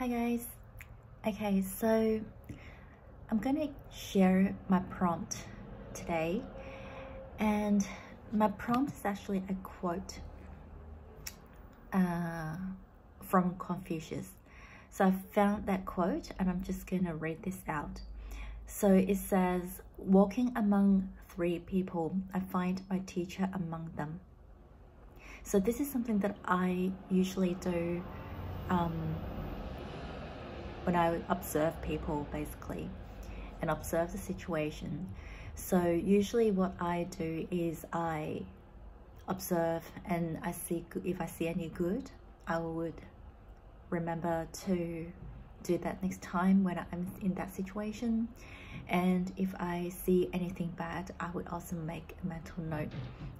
Hi guys. Okay, so I'm gonna share my prompt today, and my prompt is actually a quote uh, from Confucius. So I found that quote, and I'm just gonna read this out. So it says, "Walking among three people, I find my teacher among them." So this is something that I usually do. Um, when I observe people basically and observe the situation. So usually what I do is I observe and I see if I see any good, I would remember to do that next time when I'm in that situation. And if I see anything bad, I would also make a mental note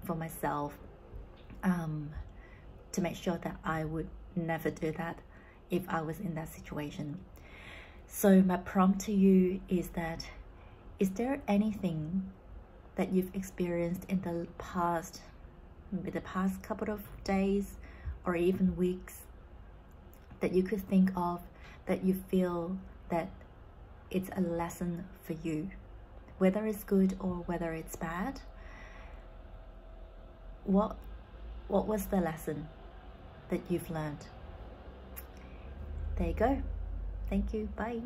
for myself um, to make sure that I would never do that if I was in that situation. So my prompt to you is that is there anything that you've experienced in the past, maybe the past couple of days or even weeks that you could think of that you feel that it's a lesson for you, whether it's good or whether it's bad? What what was the lesson that you've learned? There you go. Thank you. Bye.